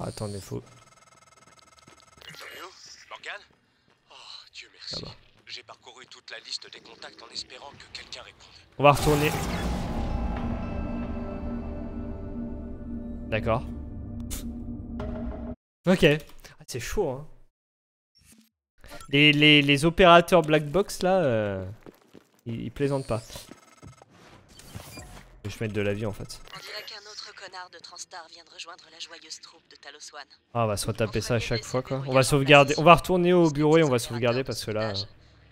Ah, attendez, faut. Morgane Oh, Dieu merci. J'ai parcouru toute la liste des contacts en espérant que quelqu'un réponde. On va retourner. D'accord. Ok. Ah, c'est chaud, hein. Les, les, les opérateurs black box là, euh, ils, ils plaisantent pas. Je vais mettre de la vie en fait. On dirait connard de Transtar vient de rejoindre la joyeuse troupe de Talos One. Ah, on va se retaper ça à chaque fois quoi. On va sauvegarder. On va retourner au bureau et on va sauvegarder parce que là.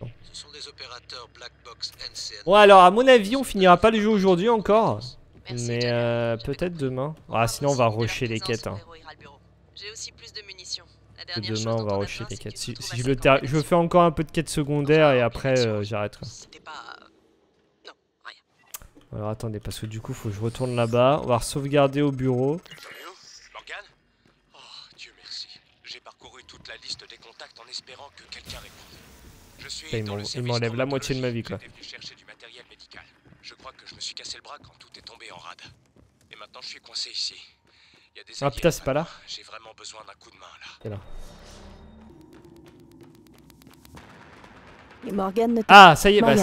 euh, Ce sont des opérateurs Black Box NCN. Bon alors à mon avis on finira pas le jeu aujourd'hui encore. Mais euh, peut-être demain. Ah sinon on va rusher les quêtes. Hein. de demain on va rusher les quêtes. Si, je, le ter- je fais encore un peu de quêtes secondaires et après euh, j'arrête. quoi. C'était pas. Non, rien. Alors attendez parce que du coup faut que je retourne là-bas. On va sauvegarder au bureau. Salut, Morgane Oh, Dieu merci. J'ai parcouru toute la liste des contacts en espérant que quelqu'un réponde. Je suis Putain, il dans m'en- le il service m'enlève la moitié de ma vie, quoi. J'étais venu chercher du matériel médical. Je crois que je me suis cassé le bras quand tout est tombé en rade. Et maintenant je suis coincé ici. Il y a des Ah putain c'est pas là devant moi. J'ai vraiment besoin d'un coup de main là. C'est là. Et Morgan ne Ah ça y est bah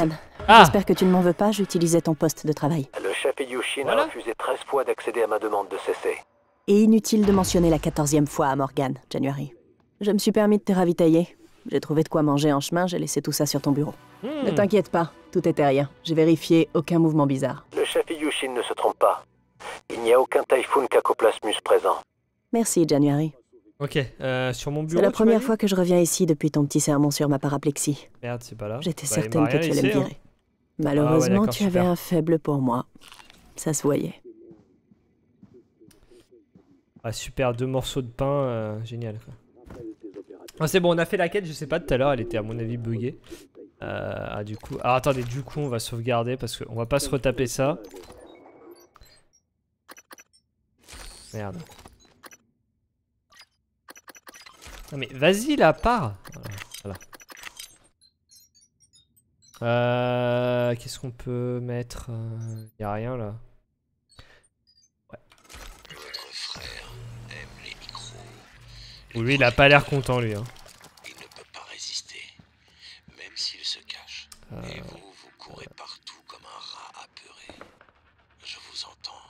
Ah j'espère que tu ne m'en veux pas, j'utilisais ton poste de travail. Le chef Yushin Voilà. a refusé 13 fois d'accéder à ma demande de cesser. Et inutile de mentionner la quatorzième fois à Morgan, January. Je me suis permis de te ravitailler. J'ai trouvé de quoi manger en chemin, j'ai laissé tout ça sur ton bureau. Hmm. Ne t'inquiète pas, tout était rien. J'ai vérifié aucun mouvement bizarre. Le chef Yushin ne se trompe pas. Il n'y a aucun Typhoon Cacoplasmus présent. Merci, January. Ok, euh, sur mon bureau. C'est la première fois que je reviens ici depuis ton petit sermon sur ma paraplexie. Merde c'est pas là. J'étais Bah, certaine que tu allais me hein. Virer. Malheureusement, tu avais super. un faible pour moi. Ça se voyait. Ah super, deux morceaux de pain, euh, génial quoi. Ah, c'est bon, on a fait la quête, je sais pas tout à l'heure, elle était à mon avis buggée. Euh, ah du coup, alors attendez, du coup on va sauvegarder parce qu'on va pas se retaper ça. Merde. Non mais vas-y là, pars Voilà. voilà. Euh, Qu'est-ce qu'on peut mettre euh, Y a rien là. Votre frère aime les micros. Lui il a pas l'air content lui. Hein. Il ne peut pas résister, même s'il se cache. Et vous, vous courez partout comme un rat apeuré. Je vous entends.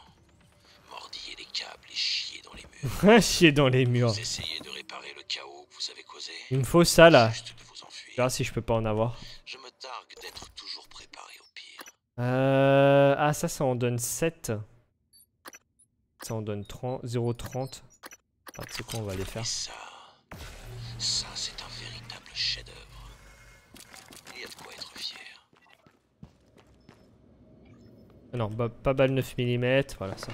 Mordiller les câbles et chier dans les murs. Chier dans les murs. Vous essayez de réparer le chaos que vous avez causé. Il me faut ça là. Je enfuir. verrai si je peux pas en avoir. Je me targue d'être toujours préparé au pire. Euh... Ah ça, ça en donne 7. Ça en donne 30, 0,30. Ah, tu sais quoi, on va les faire. Et ça, ça c'est un véritable chef-d'œuvre. Il y a de quoi être fier. Non, bah, pas balle 9 mm, voilà ça.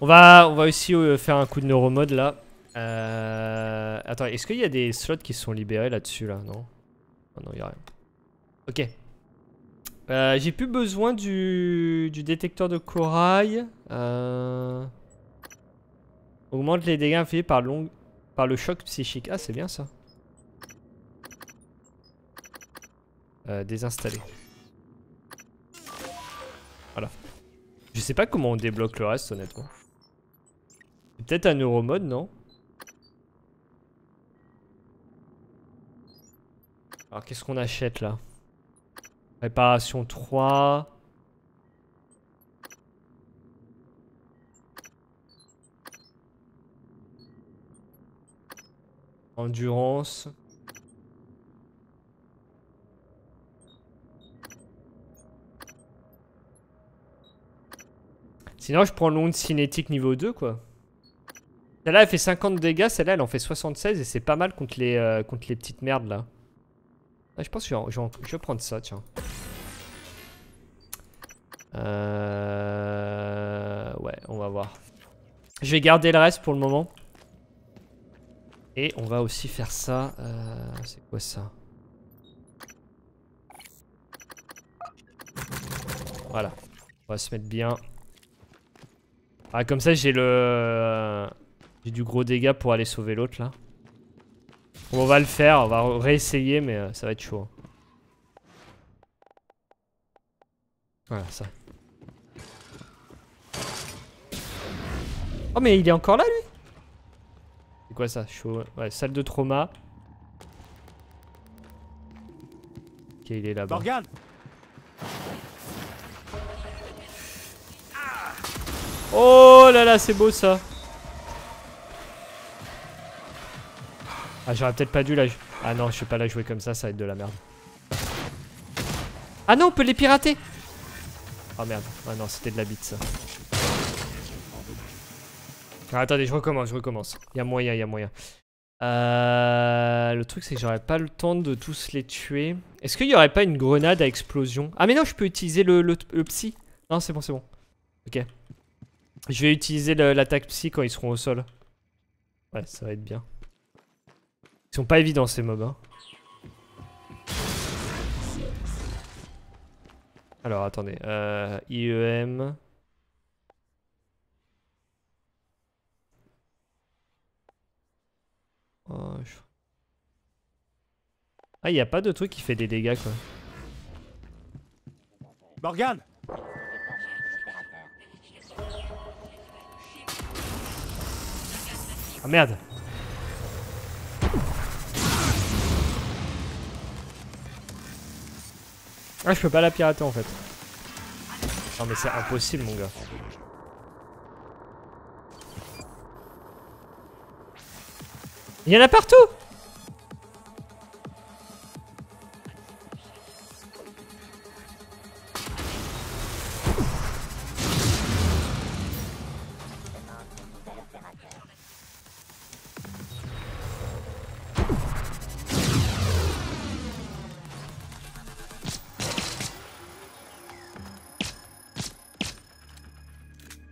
On va, on va aussi euh, faire un coup de neuromode là. Euh... Attends, est-ce qu'il y a des slots qui sont libérés là-dessus là? Non? Ah Non, il y a rien. Ok. Euh, J'ai plus besoin du, du détecteur de corail. Euh... Augmente les dégâts infligés par, par le choc psychique. Ah, c'est bien ça. Euh, désinstaller. Voilà. Je sais pas comment on débloque le reste, honnêtement. Peut-être un neuromode, non? Alors, qu'est-ce qu'on achète là? Réparation 3. Endurance. Sinon, je prends l'onde cinétique niveau 2, quoi. Celle-là, elle fait 50 dégâts. Celle-là, elle en fait 76 et c'est pas mal contre les, euh, contre les petites merdes, là. Ah, je pense que je vais, prendre ça, tiens. Euh... Ouais, on va voir. Je vais garder le reste pour le moment. Et on va aussi faire ça. Euh, C'est quoi ça? Voilà. On va se mettre bien. Ah, comme ça, j'ai le... J'ai du gros dégât pour aller sauver l'autre, là. Bon, on va le faire. On va réessayer, mais euh, ça va être chaud. hein. Voilà, ça. Oh mais il est encore là lui? C'est quoi ça? Chaud. Ouais, salle de trauma. Ok, il est là-bas. Oh là là, c'est beau ça. Ah, j'aurais peut-être pas dû la jouer. Ah non, je vais pas la jouer comme ça, ça va être de la merde. Ah non, on peut les pirater Oh merde. Ah non, c'était de la bite ça. Ah, attendez, je recommence, je recommence. Il y a moyen, il y a moyen. Euh, le truc, c'est que j'aurais pas le temps de tous les tuer. Est-ce qu'il y aurait pas une grenade à explosion? Ah mais non, je peux utiliser le, le, psy. Non, c'est bon, c'est bon. Ok. Je vais utiliser l'attaque psy quand ils seront au sol. Ouais, ça va être bien. Ils sont pas évidents ces mobs. Hein. Alors attendez. Euh, IEM. Oh, je- Ah, il a pas de truc qui fait des dégâts quoi. Morgane Ah merde Ah je peux pas la pirater en fait. Non mais c'est impossible mon gars. Il y en a partout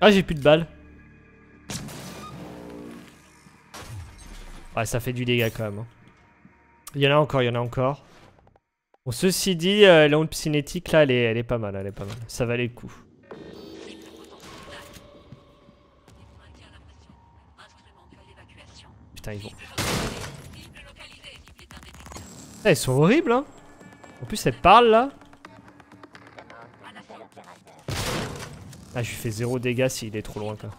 Ah j'ai plus de balles. Ouais ça fait du dégât quand même. hein. Il y en a encore, il y en a encore. Bon ceci dit, euh, la honte cinétique là elle est, elle est pas mal, elle est pas mal. Ça valait le coup. Putain ils vont... Ah, ils sont horribles hein En plus elle parle là Ah je lui fais zéro dégâts s'il est trop loin quoi.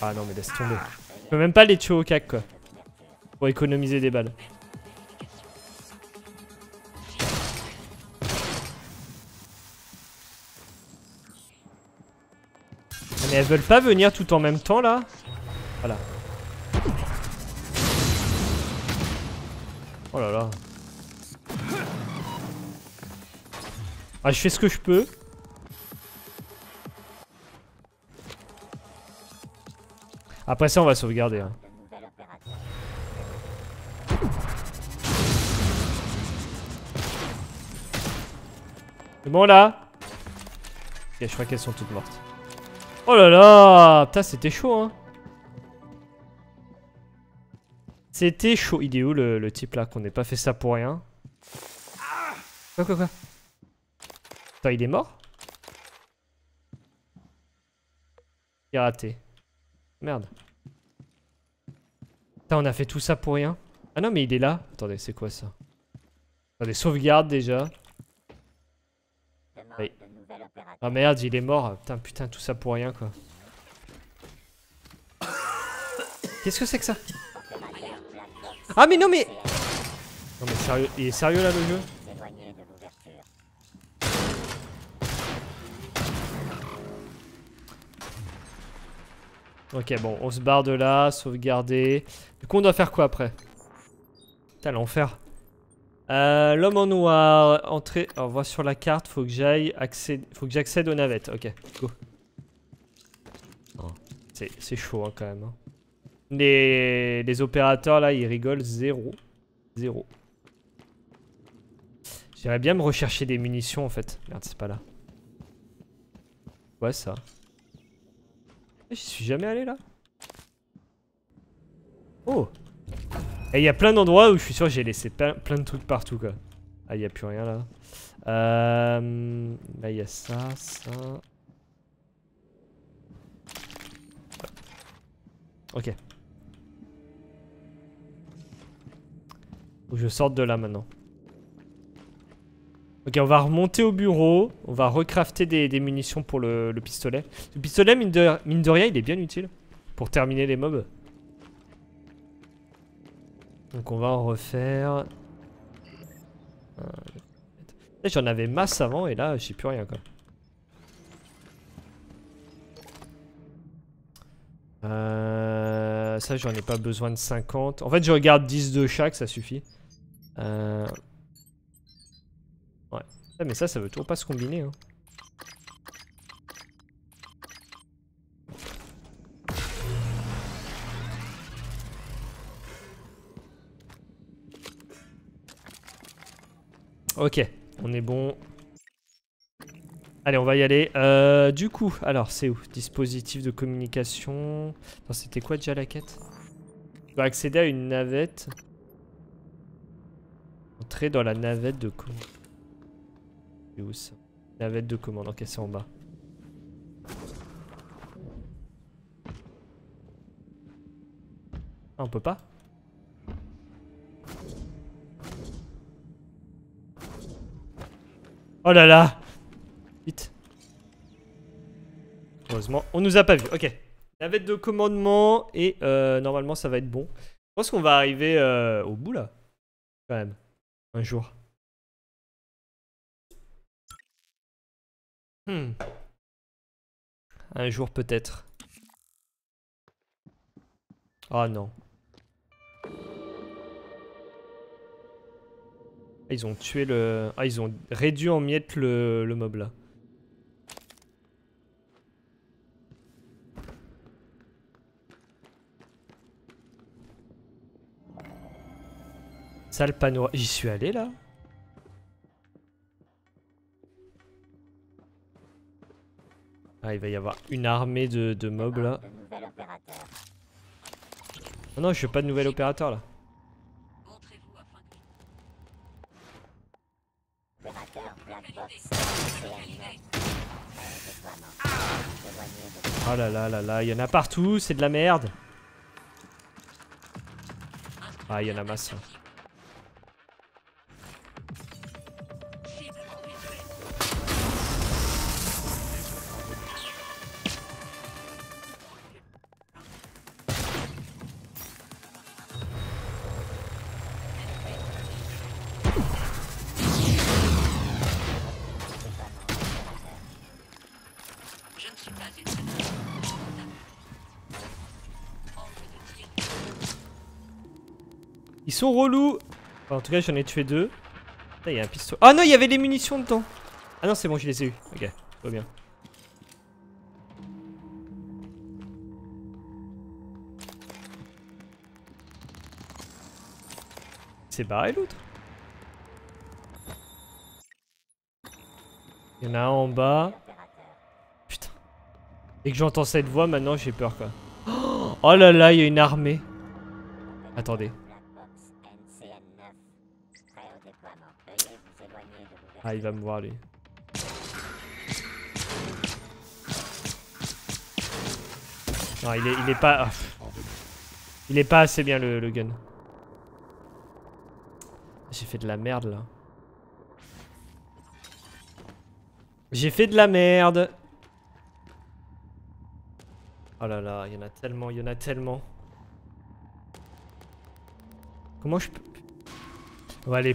Ah non mais laisse tomber. Je peux même pas les tuer au cac quoi. Pour économiser des balles. Ah, mais elles veulent pas venir tout en même temps là? Voilà. Oh là là. Ah je fais ce que je peux. Après ça on va sauvegarder. hein. C'est bon là? Ok je crois qu'elles sont toutes mortes. Oh là là Putain c'était chaud hein C'était chaud. Il est où le, le type là qu'on n'ait pas fait ça pour rien Quoi quoi quoi Attends il est mort Piraté. Merde. Putain on a fait tout ça pour rien. Ah non mais il est là. Attendez c'est quoi ça Attendez sauvegarde déjà. Oui. Ah merde il est mort. Putain putain tout ça pour rien quoi. Qu'est-ce que c'est que ça Ah mais non mais Non mais sérieux, il est sérieux là le jeu Ok bon, on se barre de là, sauvegarder. Du coup on doit faire quoi après? Putain l'enfer. Euh, L'homme en noir, entrée. On voit sur la carte, faut que j'aille accéder. Faut que j'accède aux navettes. Ok, go. Oh, c'est c'est chaud hein, quand même. hein. Les, opérateurs là, ils rigolent zéro. Zéro. J'aimerais bien me rechercher des munitions en fait. Merde, c'est pas là. Ouais, ça. Eh, J'y suis jamais allé là. Oh! Et il y a plein d'endroits où je suis sûr j'ai laissé plein, plein de trucs partout quoi. Ah, il n'y a plus rien là. Euh, là, il y a ça, ça. Ok. Je sorte de là maintenant. Ok, on va remonter au bureau. On va recrafter des, munitions pour le, le pistolet. Le pistolet, mine de, rien, il est bien utile pour terminer les mobs. Donc on va en refaire. J'en avais masse avant et là j'ai plus rien quoi. Euh, ça j'en ai pas besoin de 50. En fait je regarde 10 de chaque, ça suffit. Euh... Ouais. Ah, mais ça ça veut toujours pas se combiner. Hein. Ok, on est bon. Allez, on va y aller. Euh, du coup, alors c'est où? Dispositif de communication. C'était quoi déjà la quête? Tu accéder à une navette. Entrer dans la navette de commande. Où ça? Navette de commande, ok, c'est en bas. Ah, on peut pas? Oh là là On nous a pas vu. Ok. Navette de commandement et euh, normalement ça va être bon. Je pense qu'on va arriver euh, au bout là. Quand même. Un jour. Hmm. Un jour peut-être. Oh non. Ah, ils ont tué le... Ah, ils ont réduit en miettes le, le mob là. Panorama. J'y suis allé là Ah, il va y avoir une armée de, de mobs là. Oh non, je veux pas de nouvel opérateur là. Oh là là là là, il y en a partout, c'est de la merde. Ah, il y en a masse. Hein. Sont relous En tout cas j'en ai tué deux. il y a un pistolet. Ah non il y avait les munitions dedans Ah non c'est bon je les ai eu. Ok, va bien. C'est barré l'autre? Il y en a un en bas. Putain. Et que j'entends cette voix maintenant j'ai peur quoi. Oh là là il y a une armée. Attendez. Ah, il va me voir lui. Non, il est, il est pas... Ah, il est pas assez bien le, le gun. J'ai fait de la merde là. J'ai fait de la merde. Oh là là, il y en a tellement, il y en a tellement. Comment je peux... On va aller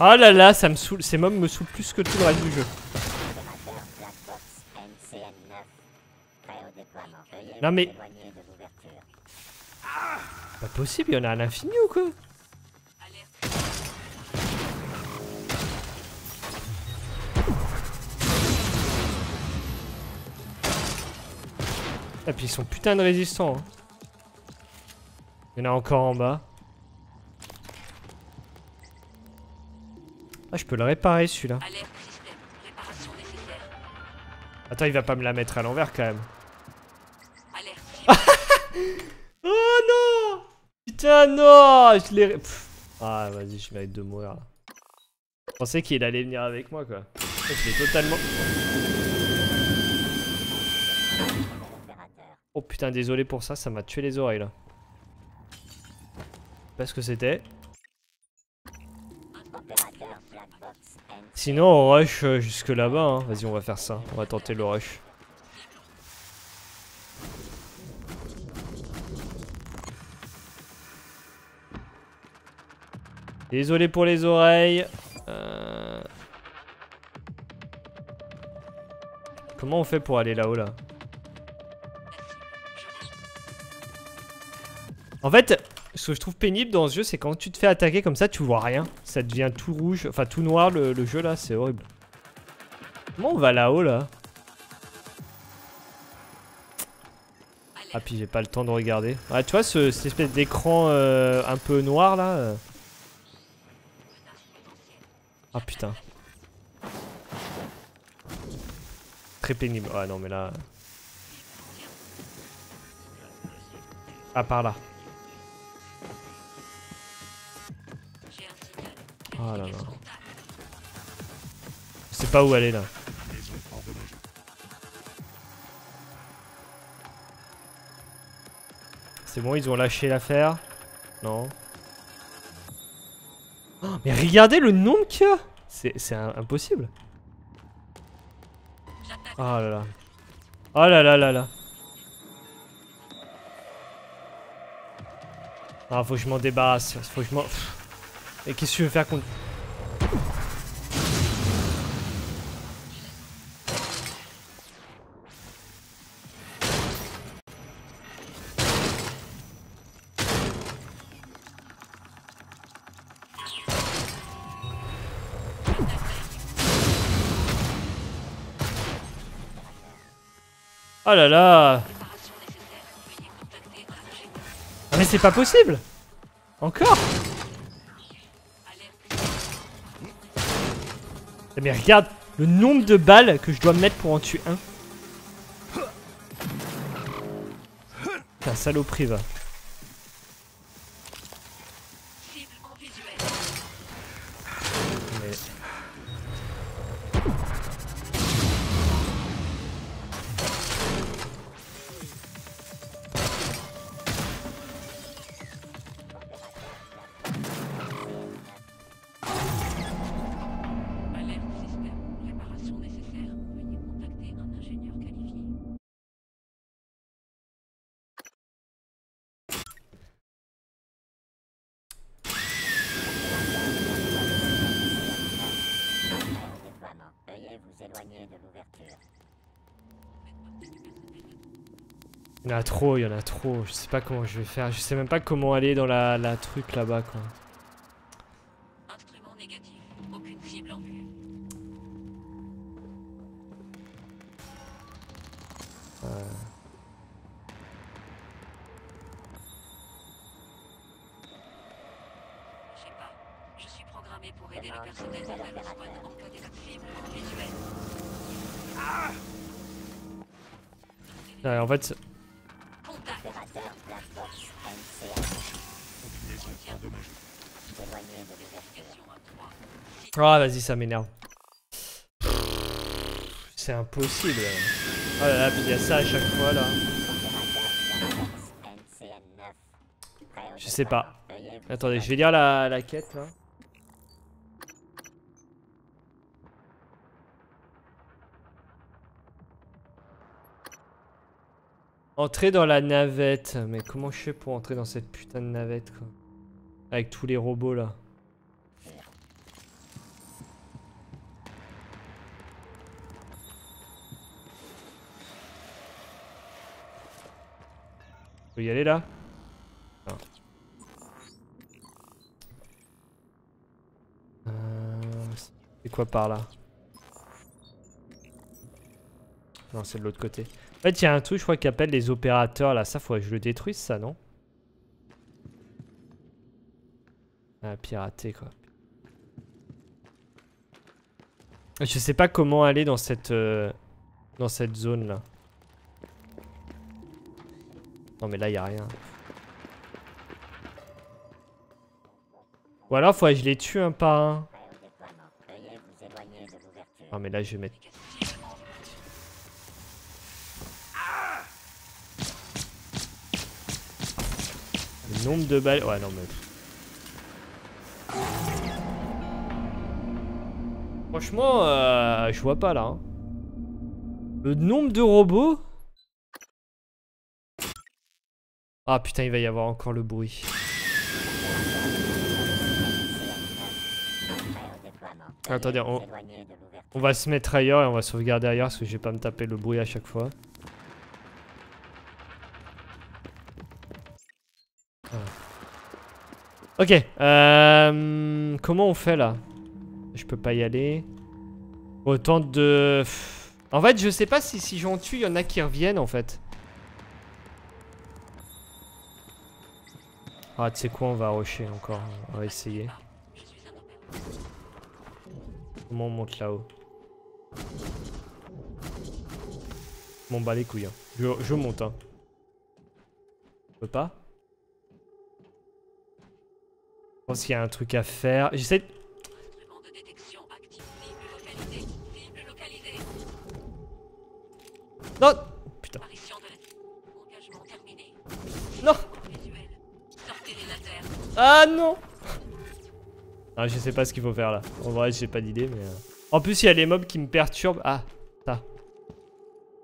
Oh là là, ça me saoule. Ces mobs me saoulent plus que tout le reste du jeu. Non mais... Pas possible, il y en a à l'infini ou quoi? Et puis ils sont putain de résistants. Hein. Il y en a encore en bas. Ah, je peux le réparer celui-là. Attends, il va pas me la mettre à l'envers quand même. oh non Putain, non Je l'ai... Ah, vas-y, je vais être de mourir là. Je pensais qu'il allait venir avec moi quoi. Je l'ai totalement... Oh putain, désolé pour ça, ça m'a tué les oreilles là. Je sais pas ce que c'était. Sinon on rush euh, jusque là-bas, hein. vas-y on va faire ça, on va tenter le rush. Désolé pour les oreilles. Euh, Comment on fait pour aller là-haut là? En fait, ce que je trouve pénible dans ce jeu, c'est quand tu te fais attaquer comme ça, tu vois rien. Ça devient tout rouge, enfin tout noir le, jeu là, c'est horrible. Comment on va là-haut là? Ah puis j'ai pas le temps de regarder. Ah tu vois ce, cette espèce d'écran euh, un peu noir là euh. Ah putain. Très pénible. Ah non mais là... Ah par là. Oh là là. Je sais pas où aller là. C'est bon, ils ont lâché l'affaire Non. Oh, mais regardez le nombre qu'il y a C'est impossible. Oh là là. Oh là là là là. Ah, faut que je m'en débarrasse. Faut que je m'en... Et qu'est-ce que tu veux faire contre... Oh là là. Ah, Mais c'est pas possible. Encore? Mais regarde le nombre de balles que je dois mettre pour en tuer un. Putain, saloperie va. En a trop, il y en a trop. Je sais pas comment je vais faire. Je sais même pas comment aller dans la, la truc là-bas quoi. Vas-y, ça m'énerve. C'est impossible. Oh là là, il y a ça à chaque fois là. Je sais pas. Attendez, je vais lire la, la quête là. Entrer dans la navette. Mais comment je fais pour entrer dans cette putain de navette quoi? Avec tous les robots là. Y aller là Non. Euh, c'est quoi par là? Non, c'est de l'autre côté. En fait, il y a un truc, je crois, qui appelle les opérateurs là. Ça, faudrait que je le détruise, ça, non? Ah, pirater quoi. Je sais pas comment aller dans cette euh, dans cette zone là. Non mais là y a rien. Ou alors faudrait que je les tue un par un. Non mais là je vais mettre... Le nombre de balles... Ouais non mais... Franchement, euh, je vois pas là. hein. Le nombre de robots Ah putain, il va y avoir encore le bruit. Attendez, on, va se mettre ailleurs et on va sauvegarder ailleurs parce que je vais pas me taper le bruit à chaque fois. Voilà. Ok, euh, comment on fait là? Je peux pas y aller. Autant de... En fait, je sais pas si, si j'en tue, il y en a qui reviennent en fait. Ah, tu sais quoi, on va rusher encore. On va essayer. Comment on monte là-haut? M'en bats les couilles. hein. Je, je monte. Hein. Je peux pas? Je pense qu'il y a un truc à faire. J'essaie de... Non Ah non Ah je sais pas ce qu'il faut faire là. En vrai j'ai pas d'idée mais... euh. En plus il y a les mobs qui me perturbent. Ah, ça.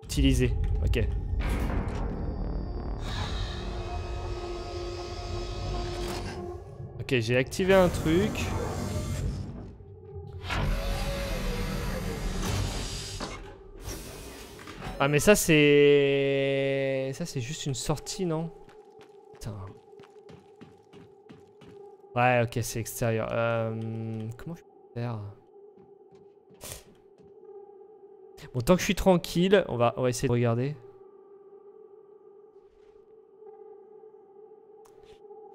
Utiliser. Ok. Ok j'ai activé un truc. Ah mais ça c'est... Ça c'est juste une sortie non? Putain. Ouais ok c'est extérieur. Euh, Comment je peux faire? Bon tant que je suis tranquille, on va, essayer de regarder.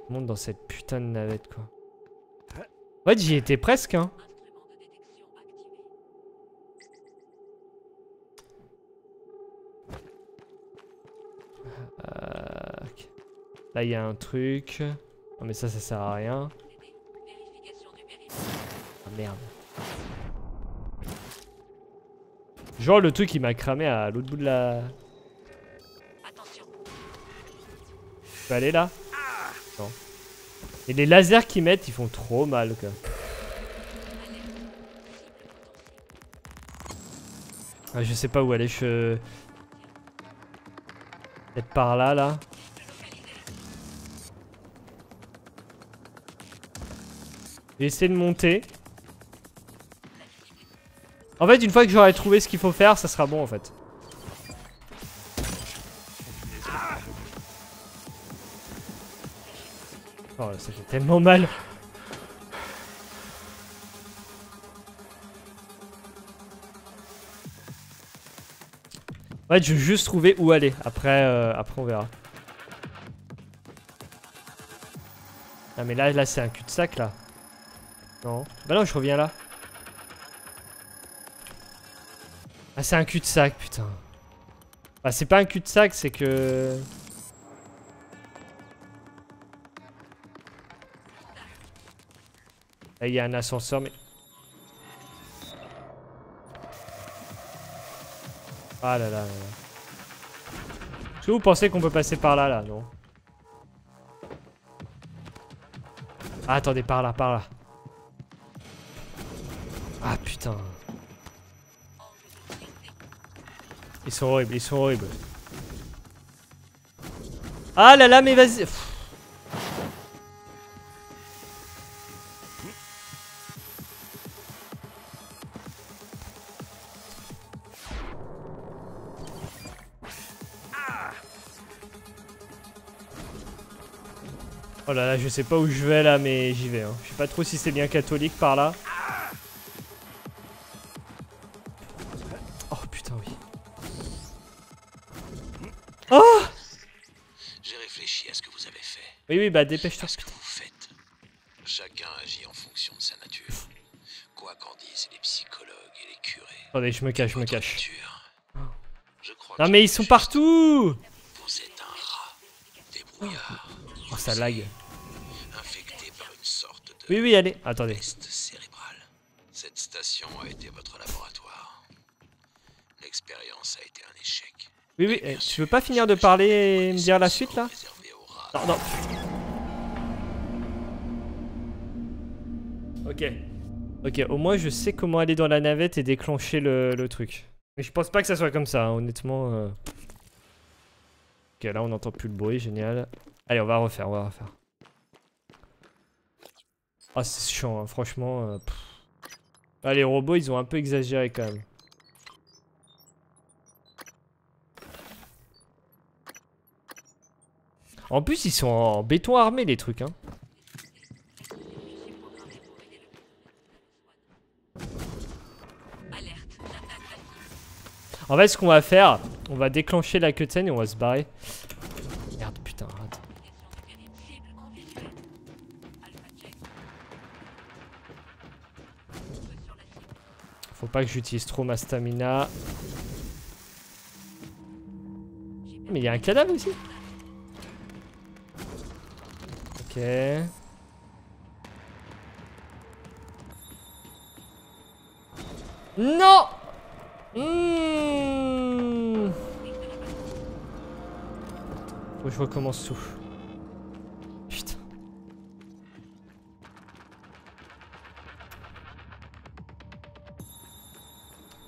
Je monte dans cette putain de navette quoi. Ouais j'y étais presque hein. Euh. Là, il y a un truc. Non, mais ça, ça sert à rien. Ah, merde. Genre, le truc, il m'a cramé à l'autre bout de la... Je peux aller là Non. Et les lasers qu'ils mettent, ils font trop mal, quoi. Ah, je sais pas où aller, je... Peut-être par là, là. J'ai essayé de monter. En fait, une fois que j'aurai trouvé ce qu'il faut faire, ça sera bon, en fait. Oh, ça fait tellement mal. Ouais, je veux juste trouver où aller. Après, euh, après on verra. Ah mais là, là c'est un cul-de-sac là. Non. Bah non, je reviens là. Ah c'est un cul-de-sac, putain. Bah c'est pas un cul-de-sac, c'est que... Là, il y a un ascenseur, mais... Ah là là là. Est-ce que vous pensez qu'on peut passer par là, là? Non. Ah, attendez, par là, par là. Ils sont horribles, ils sont horribles. Ah là là, mais vas-y. Oh là là, je sais pas où je vais là, mais j'y vais. Hein. Je sais pas trop si c'est bien catholique par là. Oui, bah dépêche-toi. ce que vous faites. Chacun agit en fonction de sa nature. Quoi qu'en disent les psychologues et les curés. Attendez, je me cache, je me cache. nature, je crois Non mais ils sont partout Vous êtes un rat, débrouillard, Oh, ça lag. infecté par une sorte de Oui, oui, allez. Attendez. peste cérébrale. Cette station a été votre laboratoire. L'expérience a été un échec. Oui, oui, eh, tu veux pas finir de parler et me dire la suite là. Non, non. Ok. Ok, au moins je sais comment aller dans la navette et déclencher le, truc. Mais je pense pas que ça soit comme ça, hein, honnêtement. euh. Ok, là on n'entend plus le bruit, génial. Allez, on va refaire, on va refaire. Ah, c'est chiant, hein, franchement. Ah, les robots, ils ont un peu exagéré quand même. En plus, ils sont en béton armé, les trucs, hein. En fait, ce qu'on va faire, on va déclencher la cutscene et on va se barrer. Merde, putain, rate. Faut pas que j'utilise trop ma stamina. Mais il y a un cadavre aussi Ok. Non Mmh. Je recommence tout. Putain.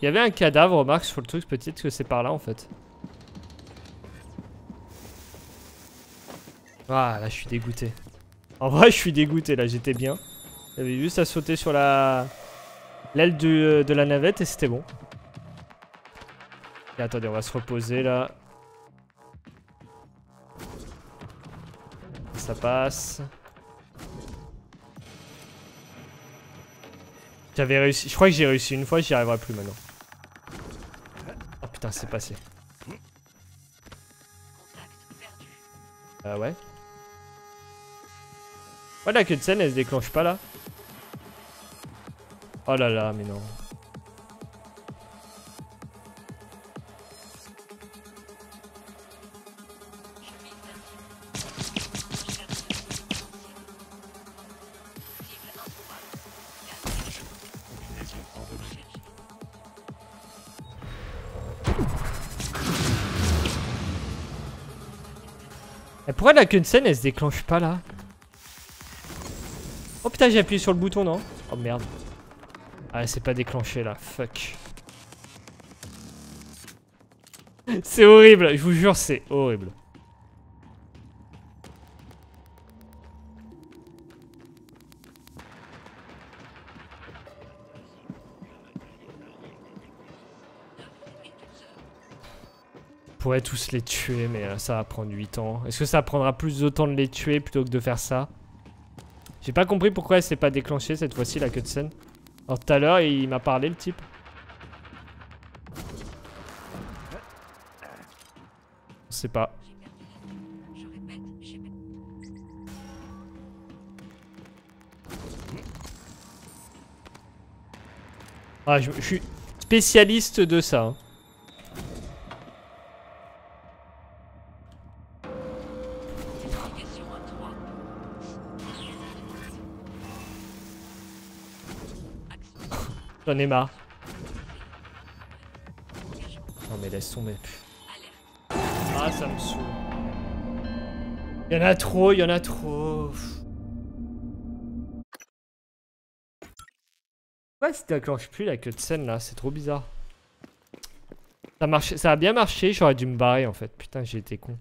Il y avait un cadavre, remarque, sur le truc, peut-être que c'est par là en fait. Ah, là je suis dégoûté. En vrai, je suis dégoûté là, j'étais bien. J'avais juste à sauter sur la l'aile de, de la navette et c'était bon. Et attendez, on va se reposer là. Ça passe. J'avais réussi. Je crois que j'ai réussi une fois, j'y arriverai plus maintenant. Oh putain, c'est passé. Ah ouais. Ouais, la cutscene elle se déclenche pas là. Oh là là, mais non. La cutscene elle se déclenche pas là. Oh putain j'ai appuyé sur le bouton non? Oh merde. Ah c'est pas déclenché là, fuck. C'est horrible, je vous jure c'est horrible pourrait tous les tuer, mais euh, ça va prendre 8 ans. Est-ce que ça prendra plus de temps de les tuer plutôt que de faire ça? J'ai pas compris pourquoi elle s'est pas déclenchée cette fois-ci, la cutscene. Alors tout à l'heure, il m'a parlé, le type. On sait pas. Ah, je, suis spécialiste de ça. hein. J'en ai marre. Non mais laisse tomber. Ah ça me saoule. Y'en a trop, y'en a trop. Ouais, ça déclenche plus la cutscene là, c'est trop bizarre. Ça, marche, ça a bien marché, j'aurais dû me barrer en fait. Putain, j'ai été con.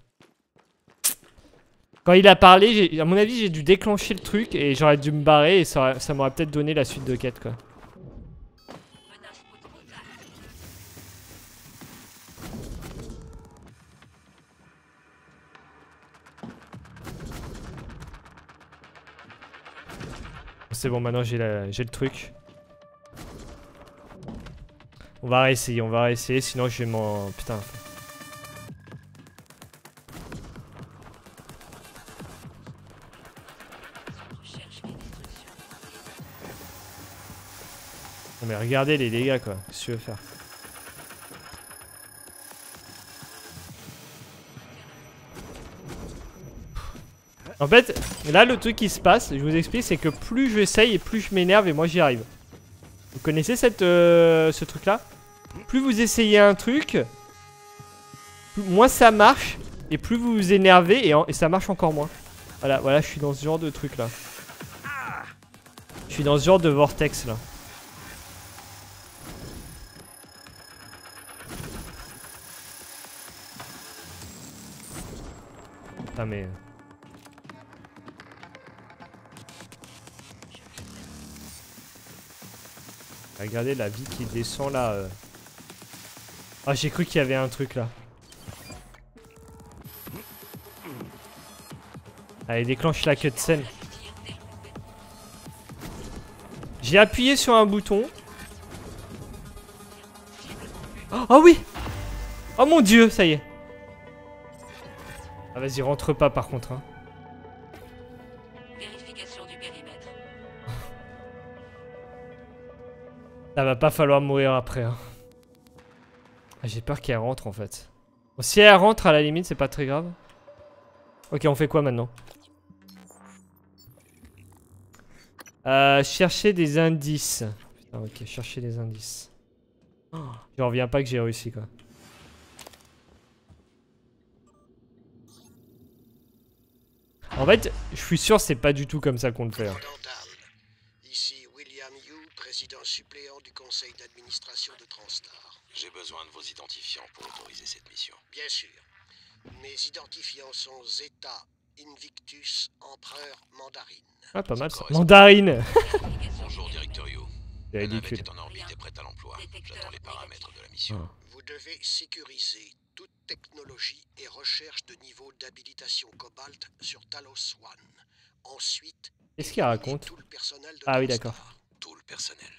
Quand il a parlé, à mon avis, j'ai dû déclencher le truc et j'aurais dû me barrer et ça m'aurait peut-être donné la suite de quête quoi. C'est bon, maintenant j'ai le truc. On va réessayer, on va réessayer, sinon je vais m'en... Putain. Non mais regardez les dégâts quoi, qu'est-ce que tu veux faire? En fait, là le truc qui se passe, je vous explique, c'est que plus j'essaye et plus je m'énerve et moi j'y arrive. Vous connaissez cette, euh, ce truc-là? Plus vous essayez un truc, moins ça marche, et plus vous vous énervez, et, et ça marche encore moins. Voilà, voilà, je suis dans ce genre de truc là. Je suis dans ce genre de vortex là. Ah mais... Regardez la vie qui descend là. euh. Ah j'ai cru qu'il y avait un truc là. Allez déclenche la cutscene. J'ai appuyé sur un bouton. Oh, oh oui Oh mon dieu, ça y est. Ah vas-y, rentre pas par contre. Hein. Ça va pas falloir mourir après. Hein. Ah, J'ai peur qu'elle rentre en fait. Si elle rentre à la limite, c'est pas très grave. Ok, on fait quoi maintenant? Euh, Chercher des indices. Putain, ok, chercher des indices. Oh, je reviens pas que j'ai réussi quoi. En fait, je suis sûr c'est pas du tout comme ça qu'on le fait. hein. Commandant Ici William Yu, président suppléant du conseil d'administration de Transtar. J'ai besoin de vos identifiants pour autoriser cette mission. Bien sûr. Mes identifiants sont Zeta, Invictus, Empereur, Mandarine. Ah, pas mal ça. Mandarine Bonjour, directeur Yu. C'est La navette ridicule. est en orbite et prête à l'emploi. J'attends les paramètres de la mission. Vous devez sécuriser toute technologie et recherche de niveau d'habilitation Cobalt sur Talos One. Ensuite, Qu'est-ce qu'il raconte tout le personnel de Ah oui, d'accord. Tout le personnel.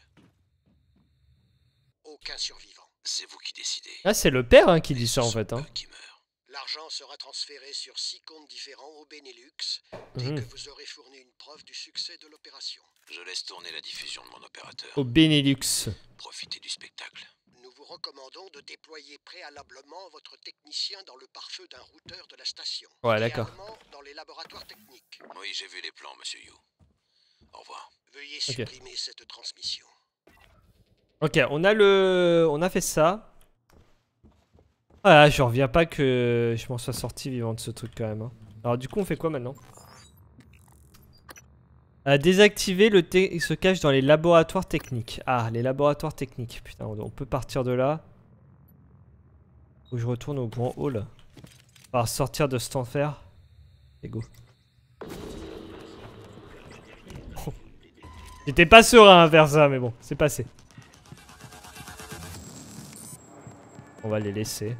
Aucun survivant. C'est vous qui décidez. Ah, c'est le père hein, qui Mais dit ça en fait. Hein. qui meurent. L'argent sera transféré sur six comptes différents au Benelux dès Mhm. que vous aurez fourni une preuve du succès de l'opération. Je laisse tourner la diffusion de mon opérateur. Au Benelux. Profitez du spectacle. Nous vous recommandons de déployer préalablement votre technicien dans le pare-feu d'un routeur de la station. Ouais, d'accord. Dans les laboratoires techniques. Oui, j'ai vu les plans, monsieur Yu. Au revoir. Veuillez supprimer cette transmission. Ok, on a le... On a fait ça. Ah, je reviens pas que je m'en sois sorti vivant de ce truc quand même. hein. Alors du coup, on fait quoi maintenant? Euh, Désactiver le te- se cache dans les laboratoires techniques. Ah, les laboratoires techniques. Putain, on peut partir de là. Faut que je retourne au grand hall. Alors sortir de cet enfer. Et go. J'étais pas serein à faire ça, mais bon, c'est passé. On va les laisser.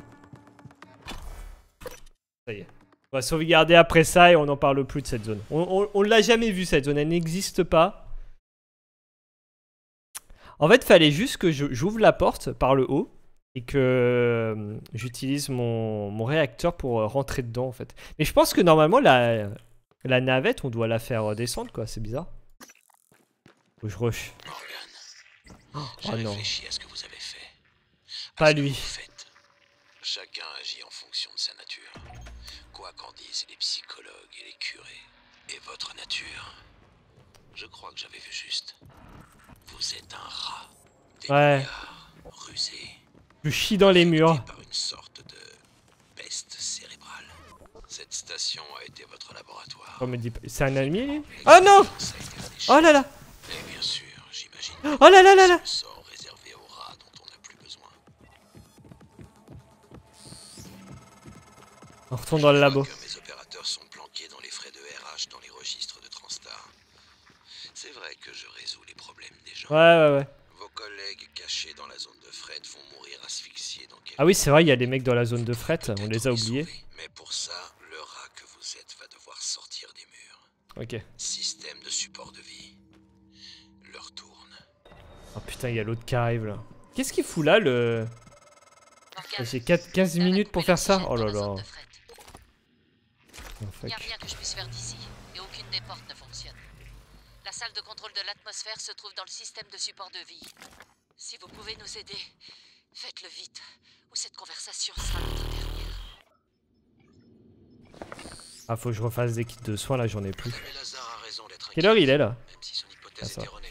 Ça y est. On va sauvegarder après ça et on n'en parle plus de cette zone. On, on- l'a jamais vue cette zone, elle n'existe pas. En fait, fallait juste que j'ouvre la porte par le haut et que euh, j'utilise mon, réacteur pour euh, rentrer dedans en fait. Mais je pense que normalement la, la navette, on doit la faire euh, descendre quoi, c'est bizarre. Faut que je rush. Morgan, j'ai Oh non. réfléchi à ce que vous avez fait. À Pas lui. Chacun agit en fonction de sa nature. Quoi qu'en disent les psychologues et les curés. Et votre nature, je crois que j'avais vu juste. Vous êtes un rat. Ouais. Débrouillard, rusé. Je chie dans les murs. infecté par une sorte de peste cérébrale. Cette station a été votre laboratoire. Oh, me dis pas- C'est un lui Oh non Oh là là Et bien sûr, j'imagine. Oh là là là là Le sort réservé aux rats dont on n'a plus besoin. On retourne dans le labo. vois que mes opérateurs sont planqués dans les frais de RH dans les registres de Transtar. C'est vrai que je résous les problèmes des gens. Ouais, ouais, ouais. Vos collègues cachés dans la zone de fret vont mourir asphyxiés dans quelques Ah oui, c'est vrai, il y a les mecs dans la zone de fret, on les a oubliés. sauver, Mais pour ça, le rat que vous êtes va devoir sortir des murs. Ok. Putain, il y a l'autre qui arrive là. Qu'est-ce qu'il fout là le. J'ai 4 15 Star a minutes pour faire ça Oh là la là. Oh, Y a fuck. rien que je puisse faire d'ici, et aucune des portes ne fonctionne. La salle de contrôle de l'atmosphère se trouve dans le système de support de vie. Si vous pouvez nous aider, faites-le vite, ou cette conversation sera notre dernière. Ah, faut que je refasse des kits de soins là, j'en ai plus. A Quelle heure il est là Même si son Ah, hypothèse erronée.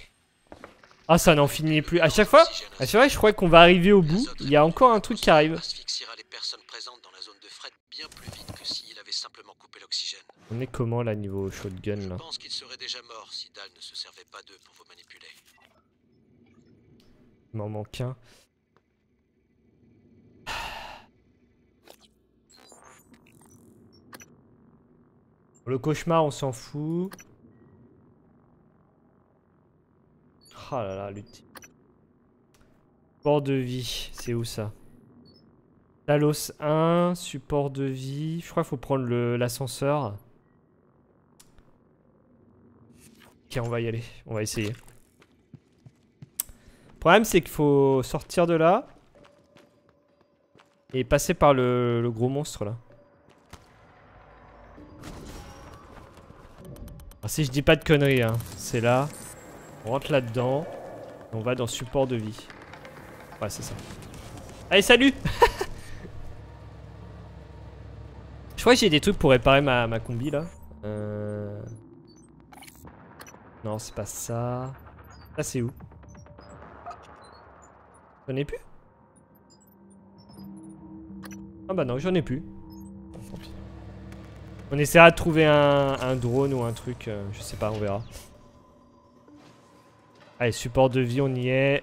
Ah, ça n'en finit plus. À chaque fois, à chaque fois, je crois qu'on va arriver au bout. Il y a encore un truc qui arrive. On est comment là niveau shotgun là pense qu'il serait déjà mort si Dal ne se servait pas d'eux pour vous manipuler. Il m'en manque un. Le cauchemar, on s'en fout. Ah là là, l'ultime. Support de vie, c'est où ça Talos 1, support de vie. Je crois qu'il faut prendre l'ascenseur. Ok, on va y aller. On va essayer. Le problème, c'est qu'il faut sortir de là. Et passer par le, gros monstre là. Si je dis pas de conneries, hein, c'est là. On rentre là-dedans. On va dans support de vie. Ouais, c'est ça. Allez, salut Je crois que j'ai des trucs pour réparer ma, combi là. Euh... Non, c'est pas ça. Ça, c'est où? J'en ai plus? Ah bah non, j'en ai plus. On essaiera de trouver un, un drone ou un truc, euh, je sais pas, on verra. Allez, support de vie, on y est.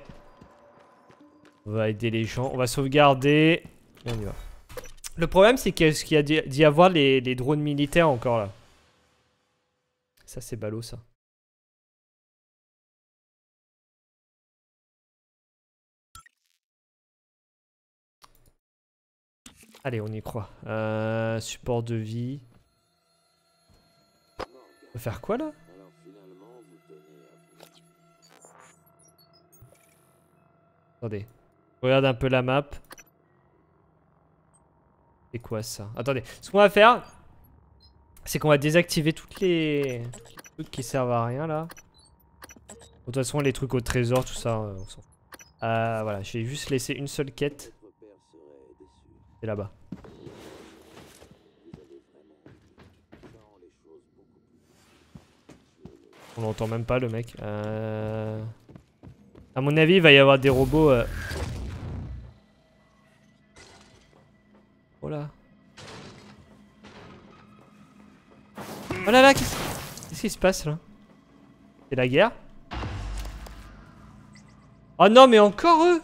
On va aider les gens, on va sauvegarder. Et on y va. Le problème, c'est qu'il y a d'y d'y avoir les, les drones militaires encore là. Ça, c'est ballot ça. Allez, on y croit. Euh, support de vie. On va faire quoi là? Attendez. Je Regarde un peu la map. C'est quoi ça? Attendez. Ce qu'on va faire, c'est qu'on va désactiver toutes les trucs qui servent à rien là. De toute façon, les trucs au trésor, tout ça, euh, on s'en. Euh, voilà, je vais juste laisser une seule quête. C'est là-bas. On l'entend même pas le mec. Euh... À mon avis, il va y avoir des robots. euh. Oh là. Oh là là, qu'est-ce qui se passe là? C'est la guerre Oh non, mais encore eux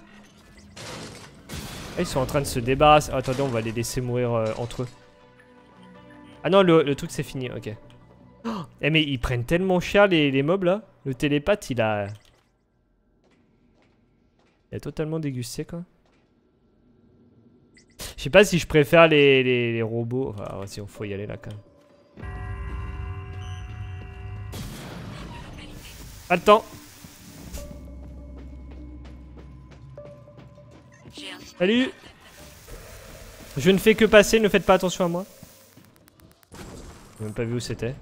Ah, Ils sont en train de se débarrasser. Oh, attendez, on va les laisser mourir euh, entre eux. Ah non, le, le truc c'est fini, ok. Oh, eh mais ils prennent tellement cher les, les mobs là. Le télépathe il a... Il a totalement dégusté quoi. Je sais pas si je préfère les, les, les robots. Enfin, si on faut y aller là quand même. Pas le temps. Salut Je ne fais que passer, ne faites pas attention à moi. J'ai même pas vu où c'était.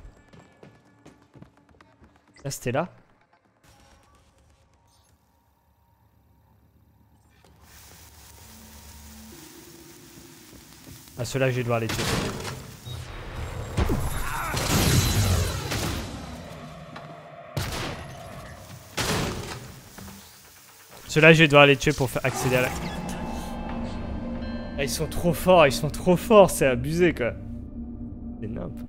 Là, c'était là Ah, ceux-là, je vais devoir les tuer. Ceux-là, je vais devoir les tuer pour accéder à la... Ah, ils sont trop forts, ils sont trop forts, c'est abusé, quoi. C'est nimp.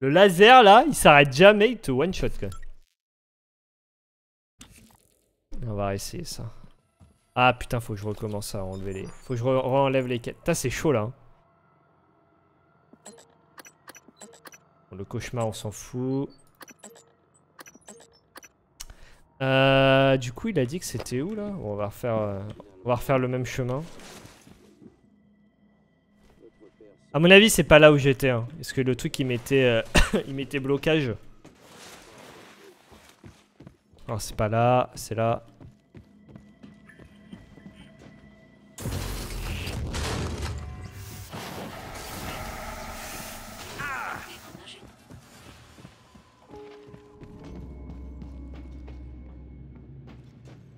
Le laser, là, il s'arrête jamais, il te one-shot, quoi. On va essayer ça. Ah putain, faut que je recommence à enlever les... Faut que je re- re-enlève les quêtes. Putain, c'est chaud là. hein. Le cauchemar, on s'en fout. Euh, du coup, il a dit que c'était où là? On va refaire, euh, on va refaire le même chemin. À mon avis, c'est pas là où j'étais. Hein, parce que le truc, il mettait, euh, il mettait blocage. Alors, c'est pas là, c'est là.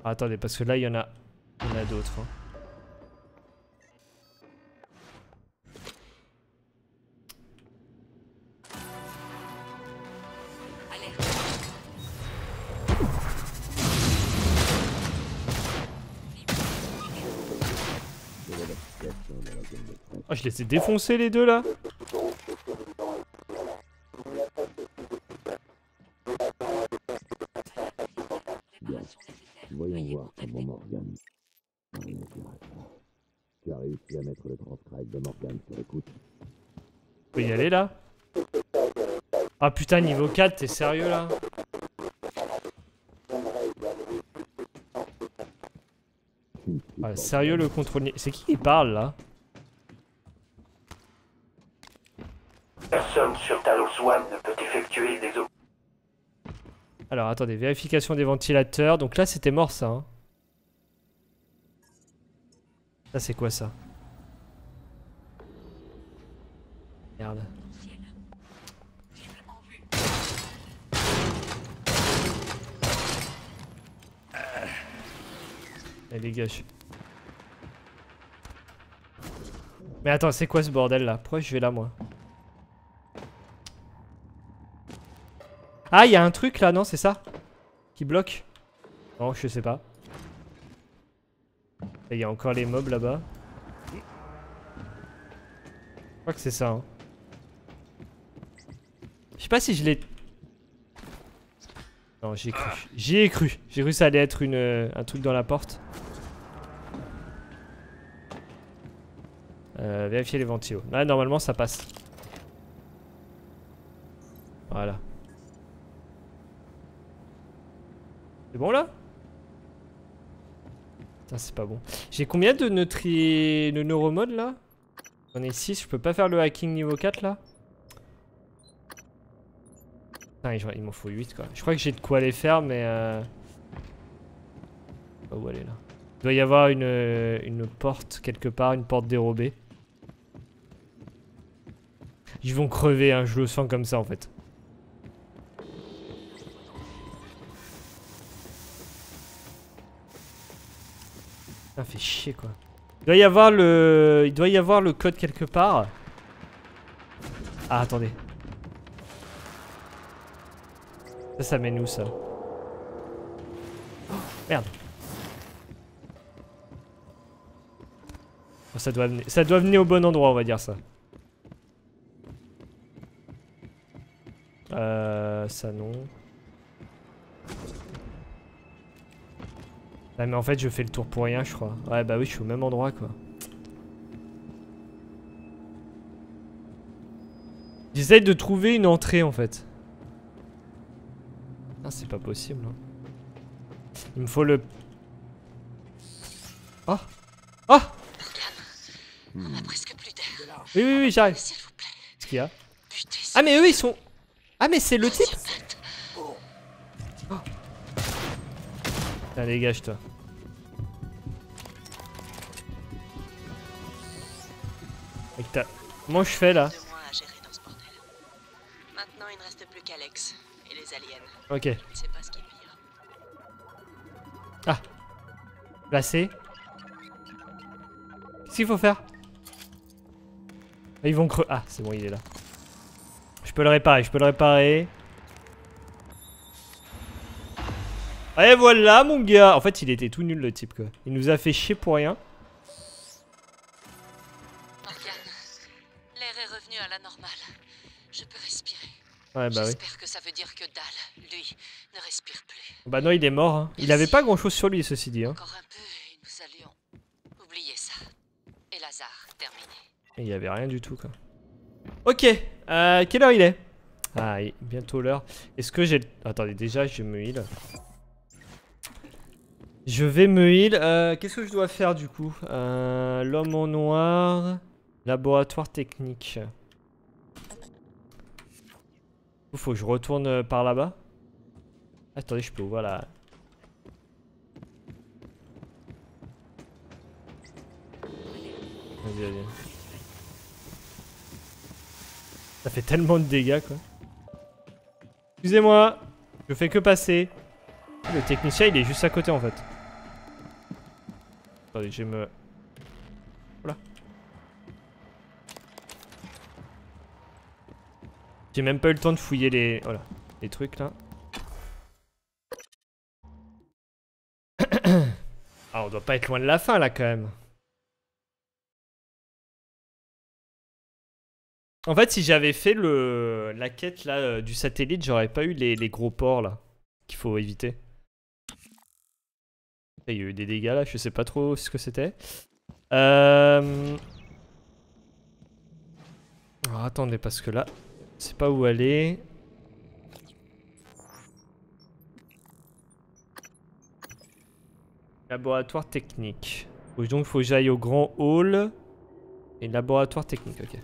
Attendez, parce que là, il y en a, y en a d'autres. Hein. Ah, je les ai défoncés les deux là Tu as réussi à mettre le transcribe de Morgan sur écoute. On peut y aller là? Ah putain, niveau 4, t'es sérieux là? Ah, Sérieux le contrôle... C'est qui qui parle là? Personne sur Talos One ne peut effectuer des opérations. Alors attendez, vérification des ventilateurs. Donc là c'était mort ça. Hein? Ça c'est quoi ça? Merde. Elle dégage. Mais attends, c'est quoi ce bordel là? Pourquoi je vais là moi? Ah, il y a un truc là, non? C'est ça? Qui bloque? Non, je sais pas. Il y a encore les mobs là-bas. Je crois que c'est ça. Hein. Je sais pas si je l'ai... Non, j'y ai cru. J'y ai cru. J'ai cru que ça allait être une, euh, un truc dans la porte. Euh, vérifier les ventilos. Là, normalement, ça passe. Voilà. C'est bon là? C'est pas bon. J'ai combien de, neutri... de neuromodes là? J'en ai 6, je peux pas faire le hacking niveau 4 là? Putain, il m'en faut 8 quoi. Je crois que j'ai de quoi les faire, mais... Euh... où aller là Il doit y avoir une, une porte quelque part, une porte dérobée. Ils vont crever, hein, je le sens comme ça en fait. Fait chier quoi. Il doit y avoir le... Il doit y avoir le code quelque part. Ah attendez. Ça, ça mène où ça? Merde. Ça, doit ça doit venir au bon endroit on va dire ça. Euh, ça non. Ah mais en fait je fais le tour pour rien je crois. Ouais bah oui je suis au même endroit quoi. J'essaye de trouver une entrée en fait. Ah c'est pas possible. Hein. Il me faut le... Oh Oh On a presque plus d'air. Oui oui oui j'arrive. Qu'est-ce qu'il y a Ah mais eux ils sont... Ah mais c'est le type oh. dégage toi. Comment je fais là Maintenant il ne reste plus qu'Alex et les aliens. Ok. Je pas ce qui est pire. Ah Placé. Qu'est-ce qu'il faut faire Ils vont creux. Ah c'est bon il est là. Je peux le réparer, je peux le réparer. Et voilà mon gars En fait il était tout nul le type quoi. Il nous a fait chier pour rien. Ouais bah oui. J'espère que ça veut dire que Dal, lui, ne respire plus. Bah non il est mort. Hein. Il avait pas grand chose sur lui ceci dit. Hein. Encore un peu et nous allions oublier ça. Et Lazare, terminé. Et il y avait rien du tout quoi. Ok, euh, quelle heure il est? Ah, bientôt l'heure. Est-ce que j'ai... Attendez, déjà, je me heal. Je vais me heal. Euh, Qu'est-ce que je dois faire, du coup? Euh, L'homme en noir. Laboratoire technique. Faut que je retourne euh, par là-bas. Attendez, je peux ouvrir la... Vas-y, vas-y. Ça fait tellement de dégâts quoi. Excusez-moi, je fais que passer. Le technicien il est juste à côté en fait. Attendez, je me... J'ai même pas eu le temps de fouiller les... Voilà, les trucs là. ah on doit pas être loin de la fin là quand même. En fait, si j'avais fait le la quête là euh, du satellite, j'aurais pas eu les, les gros ports là qu'il faut éviter. Il y a eu des dégâts là, je sais pas trop ce que c'était. Euh... Alors, attendez, parce que là, je sais pas où aller. Laboratoire technique. Donc, faut que j'aille au grand hall. Et laboratoire technique, ok.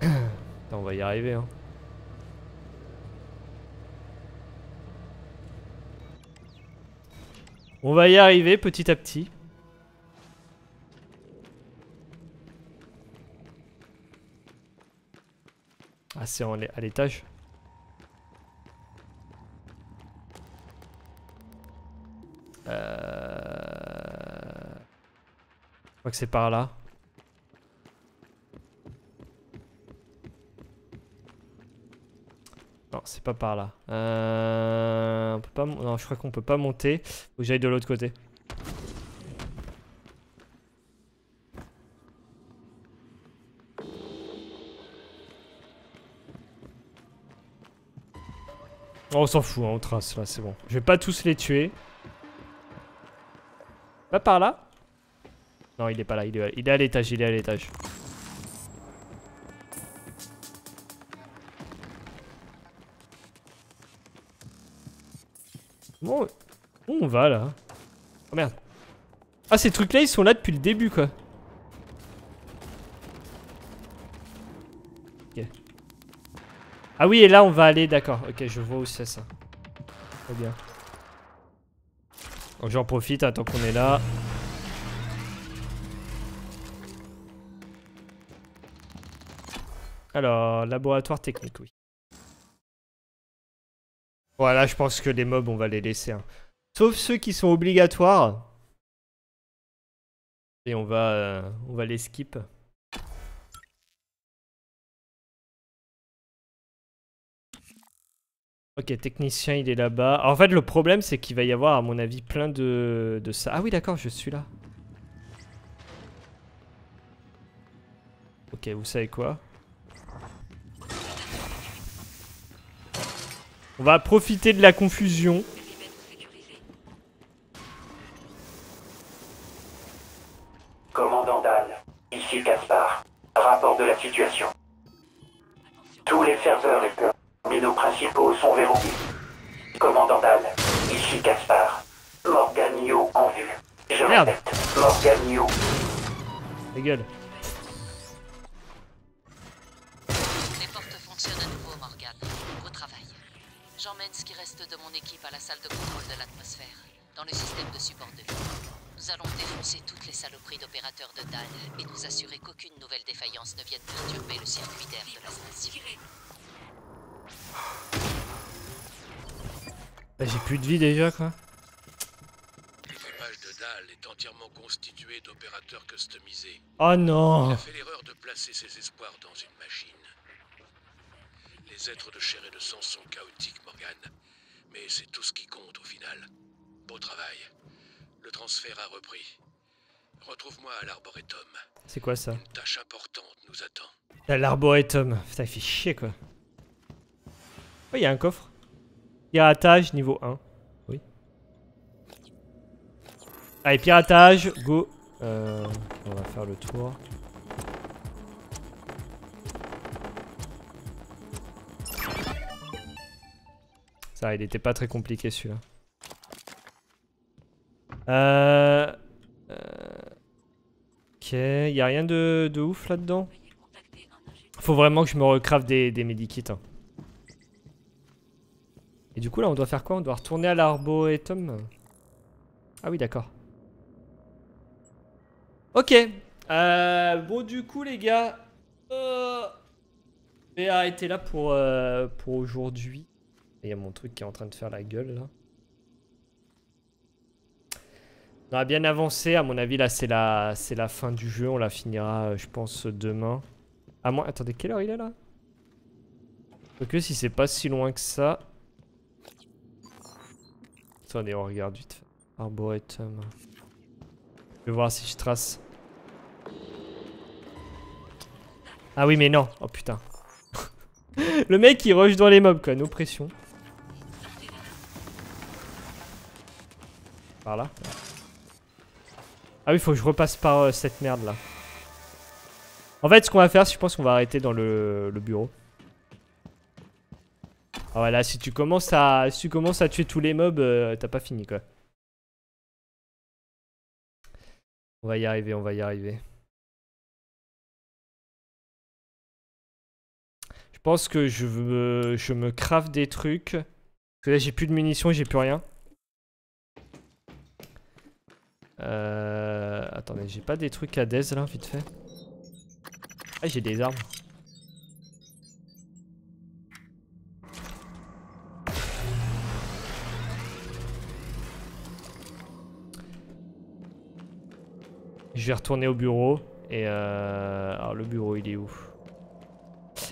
Attends, on va y arriver, hein. On va y arriver petit à petit. Ah, c'est à l'étage. Euh... Je crois que c'est par là. Non, c'est pas par là. Euh... On peut pas... Non, je crois qu'on peut pas monter. Faut que j'aille de l'autre côté. On s'en fout, hein, on trace là, c'est bon. Je vais pas tous les tuer. Pas par là Non, il est pas là, il est, à l'étage, il est à l'étage. Bon, on va là? Oh merde. Ah, ces trucs là, ils sont là depuis le début quoi. Ah oui, et là on va aller, d'accord. Ok, je vois où c'est ça. Très bien. Donc j'en profite, attends qu'on est là. Alors, laboratoire technique, oui. Voilà, je pense que les mobs, on va les laisser. hein. Sauf ceux qui sont obligatoires. Et on va, euh, on va les skip. Ok, technicien, il est là-bas. En fait, le problème, c'est qu'il va y avoir, à mon avis, plein de, de ça. Ah oui, d'accord, je suis là. Ok, vous savez quoi? On va profiter de la confusion. Commandant Dahl, ici Caspar. Rapport de la situation. Tous les serveurs et terminaux principaux sont verrouillés. Commandant Dahl, ici Caspar. Morgan Yo en vue. Je Merde. répète, Morgan Yo. Les gueules. Les portes fonctionnent à nouveau, Morgan. Au travail. J'emmène ce qui reste de mon équipe à la salle de contrôle de l'atmosphère, dans le système de support de vie. Nous allons défoncer toutes les saloperies d'opérateurs de DAL et nous assurer qu'aucune nouvelle défaillance ne vienne perturber le circuit d'air de la station. Bah, J'ai plus de vie déjà, quoi. L'équipage de Dahl est entièrement constitué d'opérateurs customisés. Oh Il non a fait l'erreur de placer ses espoirs dans une machine. Les êtres de chair et de sang sont chaotiques, Morgan. Mais c'est tout ce qui compte au final. Beau travail. Le transfert a repris. Retrouve-moi à l'Arboretum. C'est quoi ça Une tâche importante nous attend. T'as L'Arboretum. Il fait chier, quoi. Oh, il y a un coffre. Piratage, niveau 1. Oui. Allez, piratage, go. Euh, on va faire le tour. Ça, il était pas très compliqué celui-là. Euh... euh, Ok, y a rien de, de ouf là-dedans? Faut vraiment que je me recrave des, des medikits. hein. Et du coup là on doit faire quoi? On doit retourner à l'arboretum? Ah oui d'accord. Ok. Euh, bon du coup les gars, euh, je vais arrêter là pour, euh, pour aujourd'hui. Il y a mon truc qui est en train de faire la gueule là. On a bien avancé, à mon avis là c'est la, la fin du jeu, on la finira euh, je pense demain. À moins, attendez, quelle heure il est là? Que si c'est pas si loin que ça. Attendez, on regarde vite. Arboretum. Je vais voir si je trace. Ah oui, mais non. Oh putain. le mec il rush dans les mobs quoi, nos pressions. Par là. Ah oui, faut que je repasse par euh, cette merde là. En fait, ce qu'on va faire, je pense qu'on va arrêter dans le bureau. Ah voilà, si tu commences à, si tu commences à tuer tous les mobs, euh, t'as pas fini quoi. On va y arriver, on va y arriver. Je pense que je, veux, je me craft des trucs. Parce que là j'ai plus de munitions, j'ai plus rien. Euh, attendez, j'ai pas des trucs à Dez là, vite fait. Ah, j'ai des armes. Je vais retourner au bureau. Et euh... Alors le bureau il est où?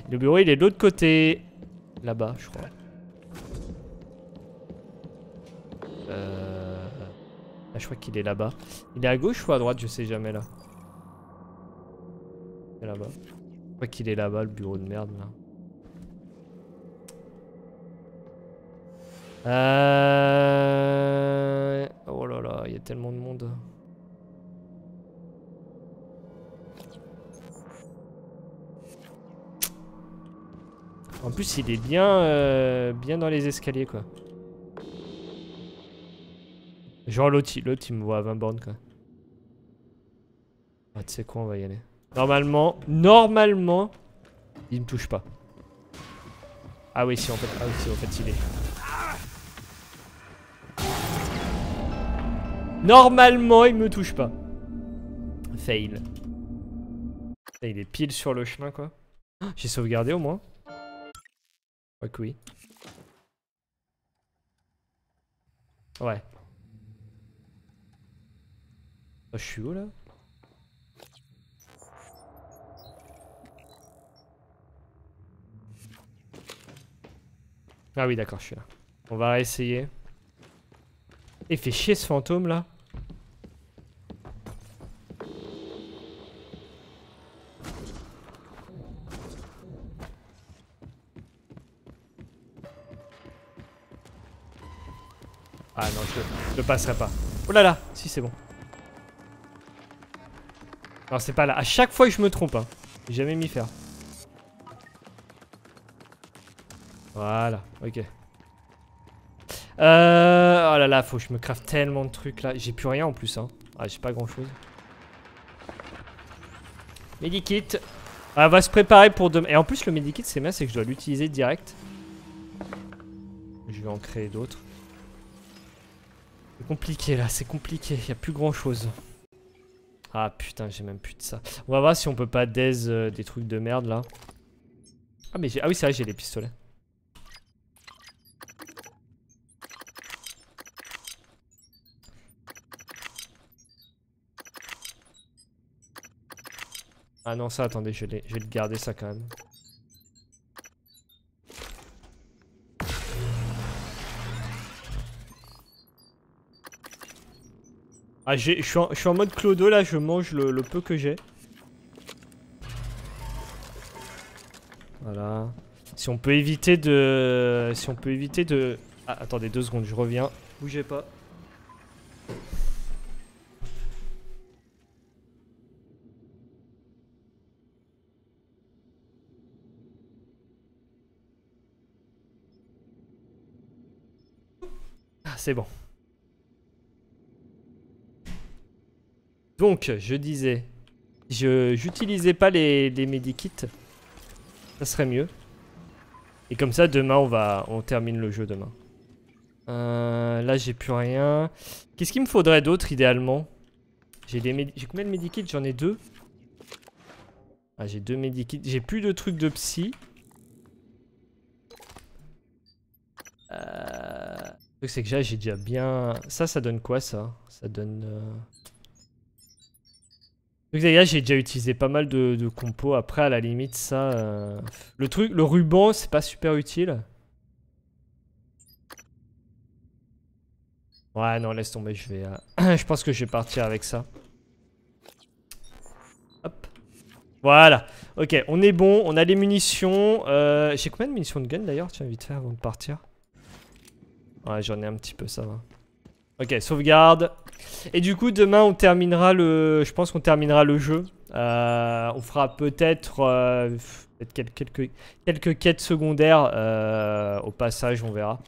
Le bureau il est de l'autre côté. Là-bas je crois. Euh... Ah, je crois qu'il est là-bas. Il est à gauche ou à droite? Je sais jamais là. là-bas. Je crois qu'il est là-bas le bureau de merde là. Euh... Oh là là, il y a tellement de monde. En plus, il est bien, euh, bien dans les escaliers, quoi. Genre l'autre, il me voit à 20 bornes, quoi. Ah, tu sais quoi, on va y aller. Normalement, normalement, il me touche pas. Ah oui, si, en fait, ah oui, si, en fait, il est... Normalement, il me touche pas. Fail. Il est pile sur le chemin, quoi. J'ai sauvegardé au moins. Ouais que oui. Ouais. Oh, je suis où là? Ah oui d'accord je suis là. On va essayer. Il fait chier ce fantôme là. Passerai pas. Oh là là, si c'est bon. Non, c'est pas là. À chaque fois je me trompe, hein. J'ai jamais mis faire. Voilà, ok. Euh... Oh là là, faut que je me craft tellement de trucs là. J'ai plus rien en plus, hein. Ah, j'ai pas grand chose. Medikit. Ah, on va se préparer pour demain. Et en plus, le medikit, c'est bien, c'est que je dois l'utiliser direct. Je vais en créer d'autres. Compliqué là, c'est compliqué, il a plus grand chose. Ah putain, j'ai même plus de ça. On va voir si on peut pas euh, des trucs de merde là. Ah mais j'ai... Ah oui c'est vrai, j'ai les pistolets. Ah non ça attendez, je vais, je vais le garder ça quand même. Ah, je suis, en, mode clodo là, je mange le, peu que j'ai. Voilà. Si on peut éviter de... Si on peut éviter de... Ah, attendez deux secondes, je reviens. Bougez pas. Ah, c'est bon. Donc, je disais, je j'utilisais pas les, les medikits. Ça serait mieux. Et comme ça, demain, on va, on termine le jeu demain. Euh, là, j'ai plus rien. Qu'est-ce qu'il me faudrait d'autre, idéalement? J'ai combien de medikits? J'en ai deux. Ah, j'ai deux medikits. J'ai plus de trucs de psy. Euh... Le truc, c'est que j'ai déjà bien... Ça, ça donne quoi, ça? Ça donne... Euh, j'ai déjà utilisé pas mal de, compos. Après, à la limite, ça... Euh, le truc, le ruban, c'est pas super utile. Ouais, non, laisse tomber, je vais... Euh, je pense que je vais partir avec ça. Hop. Voilà. Ok, on est bon, on a les munitions. Euh, J'ai combien de munitions de gun d'ailleurs Tiens, vite fait avant de partir? Ouais, j'en ai un petit peu, ça va. Ok, sauvegarde. Et du coup, demain, on terminera le... Je pense qu'on terminera le jeu. Euh, on fera peut-être euh, quelques, quelques quêtes secondaires euh, au passage, on verra.